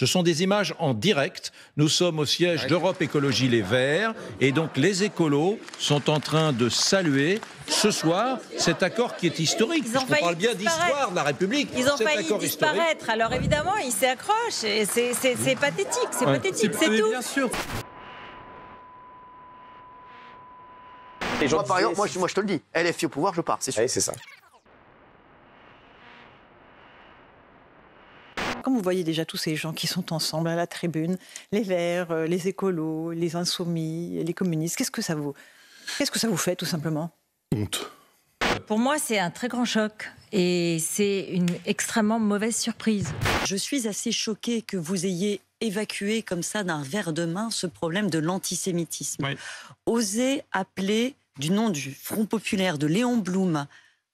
Ce sont des images en direct. Nous sommes au siège d'Europe Écologie Les Verts et donc les écolos sont en train de saluer ce soir cet accord qui est historique. Ils ont On failli parle bien disparaître. d'histoire de la République. Ils ont Cet failli historique. disparaître. Alors évidemment, ils s'y accrochent. Et c'est pathétique, c'est Ouais. pathétique, c'est tout. Bien sûr. Moi, par exemple, moi, je, moi, je te le dis, LFI au pouvoir, je pars, c'est sûr. C'est ça. Quand vous voyez déjà tous ces gens qui sont ensemble à la tribune, les Verts, euh, les écolos, les insoumis, les communistes, qu'est-ce que ça vous, qu'est-ce que ça vous fait tout simplement? Honte. Pour moi, c'est un très grand choc. Et c'est une extrêmement mauvaise surprise. Je suis assez choquée que vous ayez évacué comme ça d'un verre de main ce problème de l'antisémitisme. Oui. Osez appeler du nom du Front populaire de Léon Blum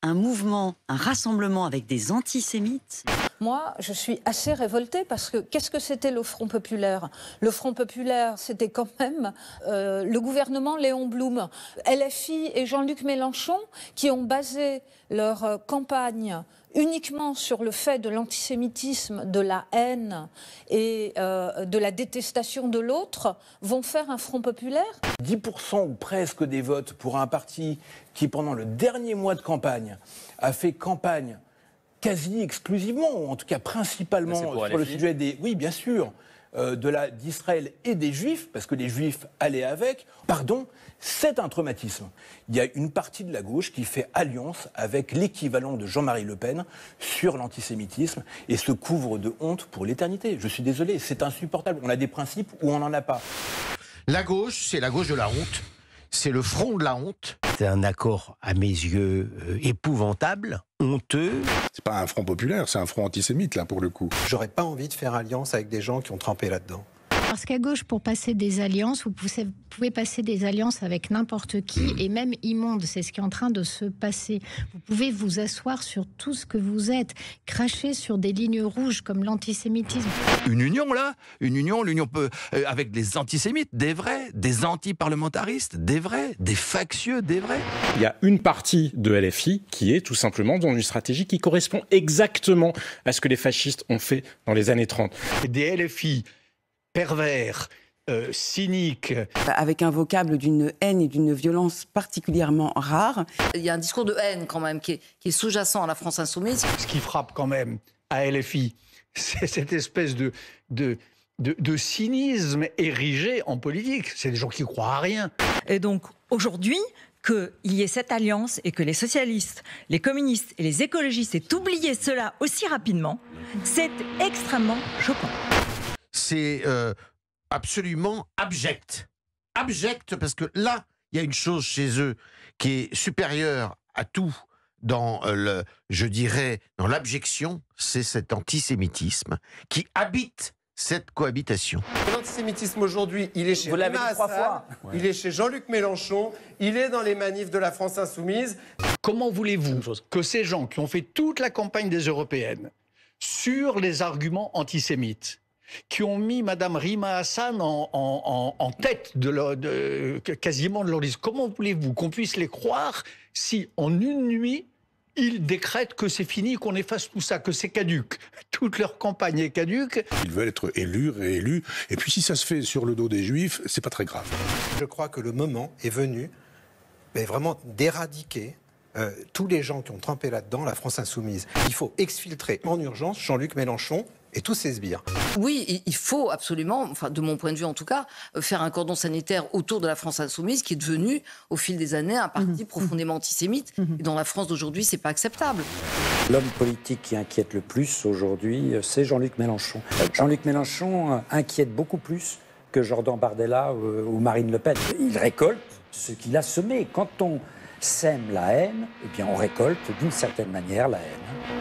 un mouvement, un rassemblement avec des antisémites. Moi, je suis assez révoltée parce que qu'est-ce que c'était le Front populaire? Le Front populaire, c'était quand même euh, le gouvernement Léon Blum, LFI et Jean-Luc Mélenchon qui ont basé leur euh, campagne uniquement sur le fait de l'antisémitisme, de la haine et euh, de la détestation de l'autre, vont faire un Front populaire? 10% ou presque des votes pour un parti qui, pendant le dernier mois de campagne, a fait campagne quasi exclusivement, ou en tout cas principalement sur le sujet des, oui bien sûr, euh, de la d'Israël et des Juifs, parce que les Juifs allaient avec. Pardon, c'est un traumatisme. Il y a une partie de la gauche qui fait alliance avec l'équivalent de Jean-Marie Le Pen sur l'antisémitisme et se couvre de honte pour l'éternité. Je suis désolé, c'est insupportable. On a des principes ou on n'en a pas. La gauche, c'est la gauche de la honte. C'est le front de la honte. C'est un accord, à mes yeux, euh, épouvantable, honteux. C'est pas un front populaire, c'est un front antisémite, là, pour le coup. J'aurais pas envie de faire alliance avec des gens qui ont trempé là-dedans. Parce qu'à gauche, pour passer des alliances, vous pouvez, vous pouvez passer des alliances avec n'importe qui, et même immonde. C'est ce qui est en train de se passer. Vous pouvez vous asseoir sur tout ce que vous êtes, cracher sur des lignes rouges comme l'antisémitisme. Une union, là? Une union, l'union peut. euh, avec des antisémites, des vrais, des anti-parlementaristes, des vrais, des factieux, des vrais? Il y a une partie de LFI qui est tout simplement dans une stratégie qui correspond exactement à ce que les fascistes ont fait dans les années 30. Des LFI pervers, euh, cyniques. Avec un vocable d'une haine et d'une violence particulièrement rare. Il y a un discours de haine quand même qui est, qui est sous-jacent à la France insoumise. Ce qui frappe quand même à LFI, c'est cette espèce de, de, de, de cynisme érigé en politique. C'est des gens qui croient à rien. Et donc, aujourd'hui, qu'il y ait cette alliance et que les socialistes, les communistes et les écologistes aient oublié cela aussi rapidement, c'est extrêmement choquant. C'est euh, absolument abject. Abject parce que là, il y a une chose chez eux qui est supérieure à tout dans euh, le, je dirais, dans l'abjection, c'est cet antisémitisme qui habite cette cohabitation. L'antisémitisme aujourd'hui, il est chez Vous l'avez trois fois. il est chez Jean-Luc Mélenchon, il est dans les manifs de la France insoumise. Comment voulez-vous que ces gens qui ont fait toute la campagne des européennes sur les arguments antisémites, qui ont mis Madame Rima Hassan en, en- en- en tête de, leur- de- quasiment de leur liste, comment voulez-vous qu'on puisse les croire si en une nuit ils décrètent que c'est fini, qu'on efface tout ça, que c'est caduque. Toute leur campagne est caduque. Ils veulent être élus, réélus. Et puis si ça se fait sur le dos des juifs, c'est pas très grave. Je crois que le moment est venu, mais vraiment d'éradiquer euh, tous les gens qui ont trempé là-dedans la France insoumise. Il faut exfiltrer en urgence Jean-Luc Mélenchon et tous ses sbires. Oui, il- faut absolument, enfin de mon point de vue en tout cas, euh, faire un cordon sanitaire autour de la France insoumise qui est devenu au fil des années un parti profondément antisémite. Et dans la France d'aujourd'hui, c'est pas acceptable. L'homme politique qui inquiète le plus aujourd'hui, euh, c'est Jean-Luc Mélenchon. Jean-Luc Mélenchon euh, inquiète beaucoup plus que Jordan Bardella ou Marine Le Pen. Il récolte ce qu'il a semé. Quand on sème la haine, eh bien on récolte d'une certaine manière la haine.